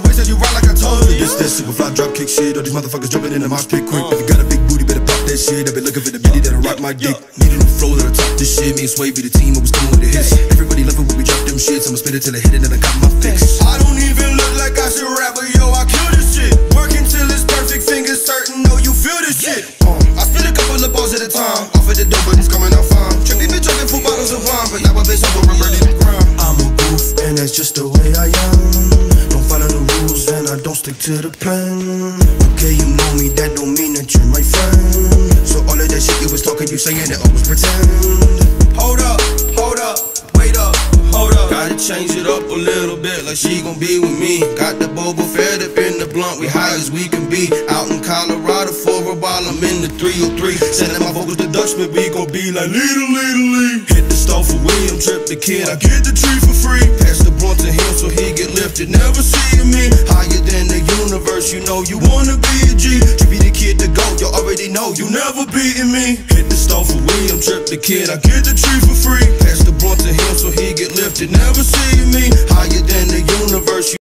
the way, said you ride like I told you. This that super fly drop kick shit. All these motherfuckers jumping in the mosh pit quick. If you got a big booty, better pop that shit. I been looking for the bitty that'll rock my dick. Need a new flow that'll top this shit. Me and Sway be the team, always coming with the hits. Everybody love it when we drop them shits. I'ma spit it till I hit it and I got my fix. I don't even look like I should rap, but yo, I kill this shit. Working till it's perfect, fingers certain, know you feel this shit. Uh, I spit a couple of balls at a time. Off of the dope, but it's coming out fine. Trippy been drinking full bottles of wine, but now I've been sober and ready to grind. I'm a goof, and that's just the way I am. I don't stick to the plan. Okay, you know me, that don't mean that you're my friend. So all of that shit you was talking, you saying it always pretend. Hold up, hold up, wait up, hold up. Gotta change it up a little bit, like she gon' be with me. Got the boba fed up in the blunt, we high as we can be. Out in Colorado for a while, I'm in the 303. Sending my vocals to Dutchman, we gon' be like little, little, little. Hit the for William, trip the kid, I get the tree for free. Pass the blunt to him so he get lifted, never seeing me. Higher than the universe, you know you wanna be a G. Trippy the kid to go, you already know you never beating me. Hit the stove for William, trip the kid, I get the tree for free. Pass the